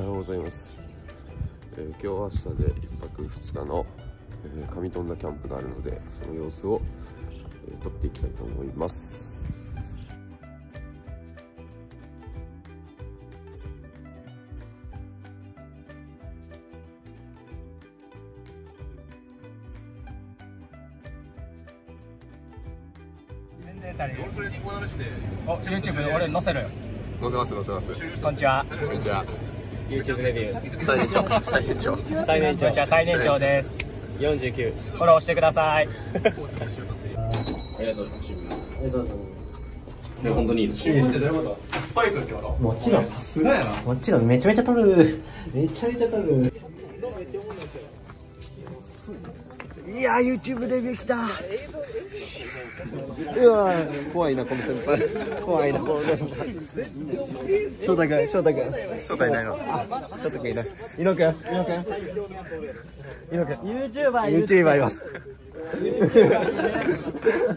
おはようございます、えー、今日は明日で1泊2日の、えー、上富田キャンプがあるのでその様子を、えー、撮っていきたいと思います。お YouTube 俺載せるよ。載せます載せます。こんにちは。こんにちは YouTube デビュー。最年長。最年長。最年長。じゃあ最年長です。49フォローしてください。ありがとうございます。ありがとうございますで本当にいいですってどういうことスパイクってこともちろんさすがやな。もちろんめちゃめちゃ撮る。めちゃめちゃ撮る。いや YouTube デビュー来たうわ怖いなこの先輩。怖いなこの先輩。翔太君翔太君翔太いない。の翔太君いない伊野君伊野君伊野君 YouTuber YouTuber います。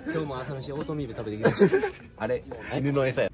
今日も朝飯オートミール食べてきた。あれ？犬の餌や